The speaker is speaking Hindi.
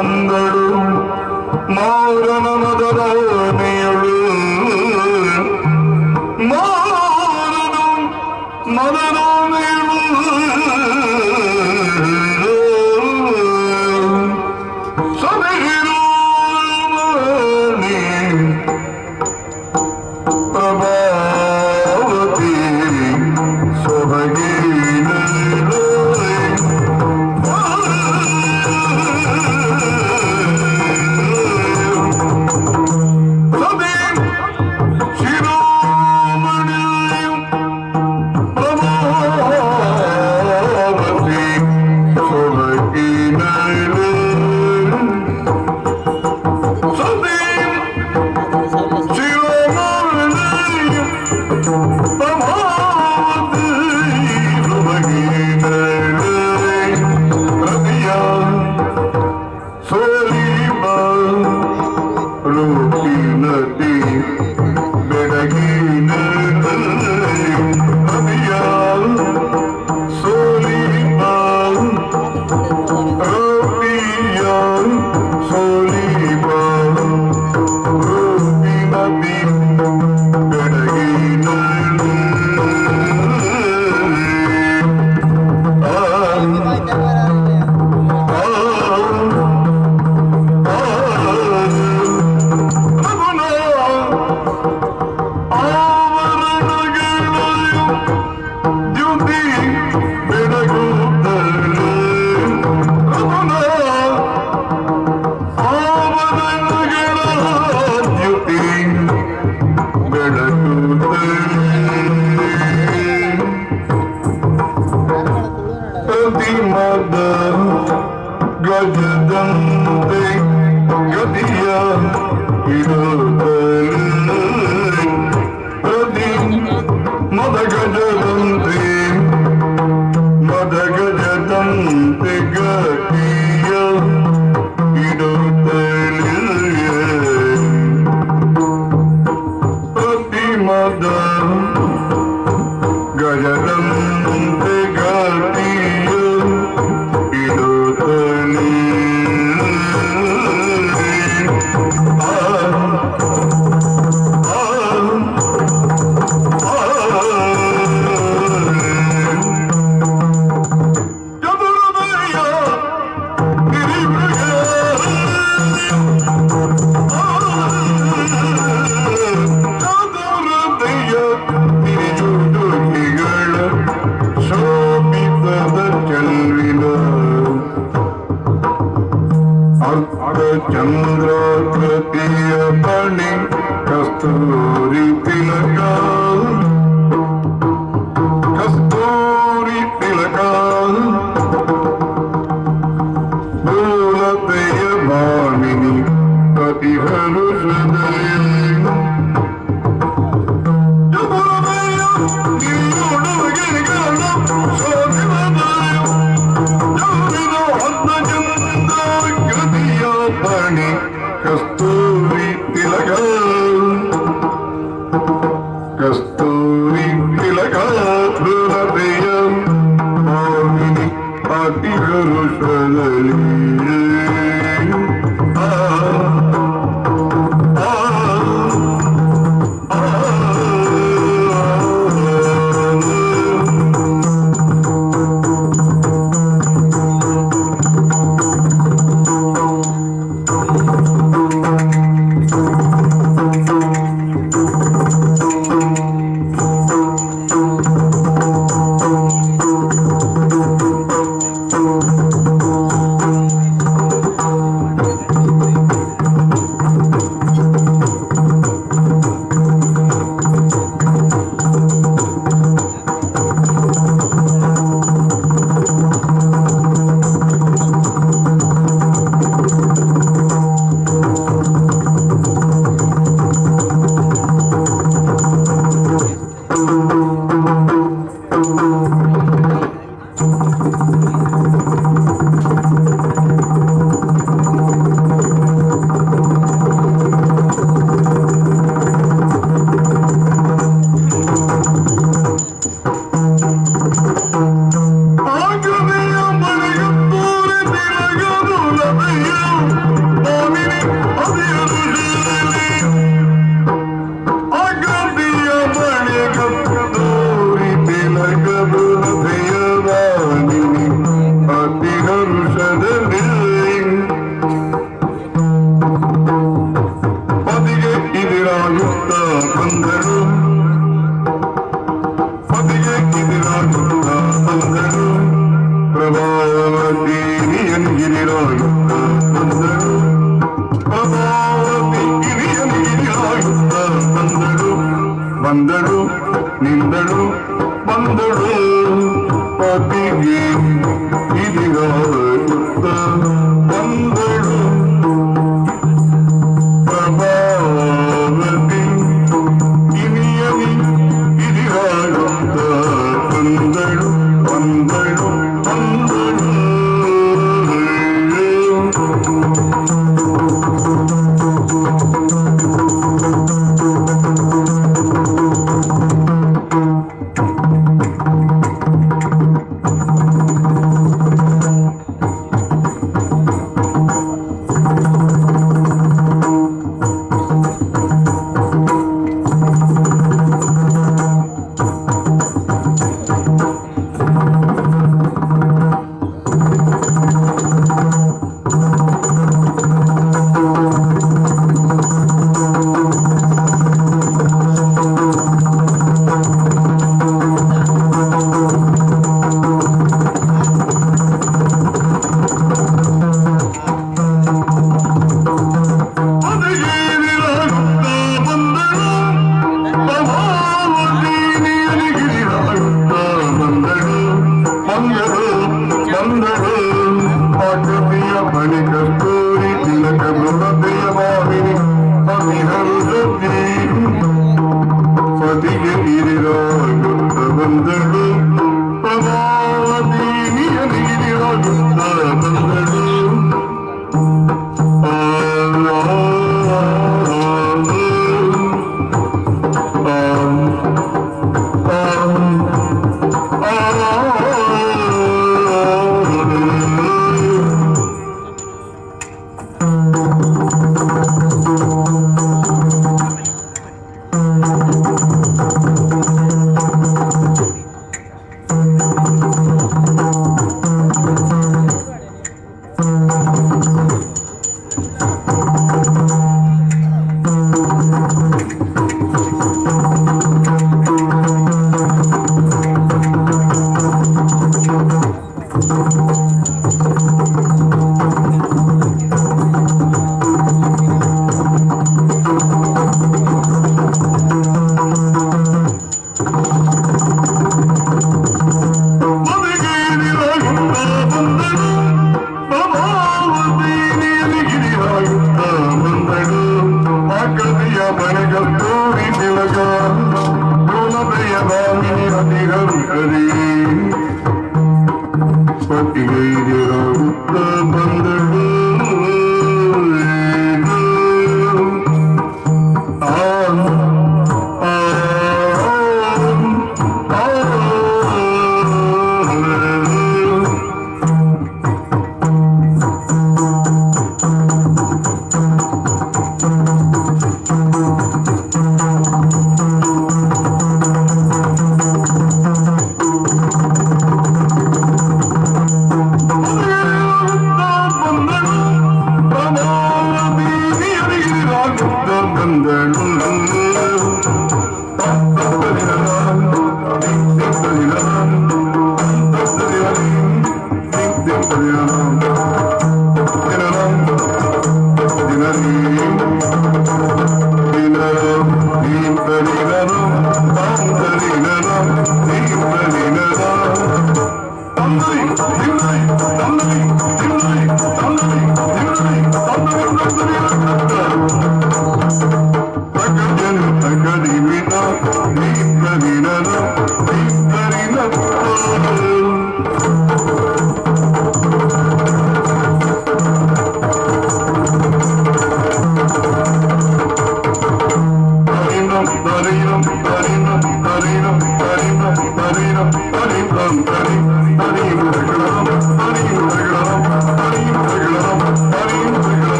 மங்களம் மாரணமதரோ चंद्र तृतीय बने कस्तूरी तिलका कस्तूरी तिलका भूलते भामिनी कति हरुष दया ನಿಂದಳು